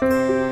Música